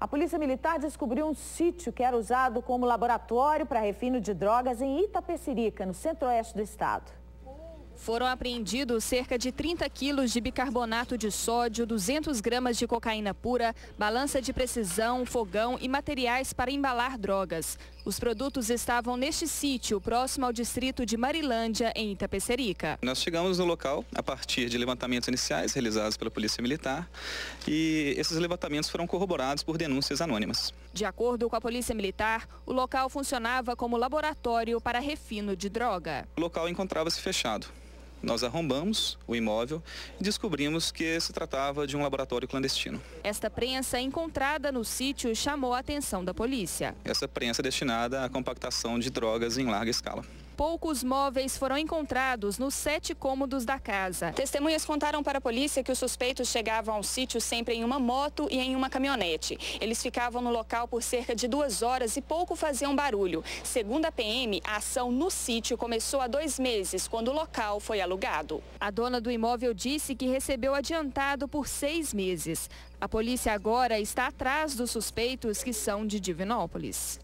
A Polícia Militar descobriu um sítio que era usado como laboratório para refino de drogas em Itapecerica, no centro-oeste do estado. Foram apreendidos cerca de 30 quilos de bicarbonato de sódio, 200 gramas de cocaína pura, balança de precisão, fogão e materiais para embalar drogas. Os produtos estavam neste sítio, próximo ao distrito de Marilândia, em Itapecerica. Nós chegamos no local a partir de levantamentos iniciais realizados pela Polícia Militar e esses levantamentos foram corroborados por denúncias anônimas. De acordo com a Polícia Militar, o local funcionava como laboratório para refino de droga. O local encontrava-se fechado. Nós arrombamos o imóvel e descobrimos que se tratava de um laboratório clandestino. Esta prensa encontrada no sítio chamou a atenção da polícia. Essa prensa é destinada à compactação de drogas em larga escala poucos móveis foram encontrados nos sete cômodos da casa. Testemunhas contaram para a polícia que os suspeitos chegavam ao sítio sempre em uma moto e em uma caminhonete. Eles ficavam no local por cerca de duas horas e pouco faziam barulho. Segundo a PM, a ação no sítio começou há dois meses, quando o local foi alugado. A dona do imóvel disse que recebeu adiantado por seis meses. A polícia agora está atrás dos suspeitos que são de Divinópolis.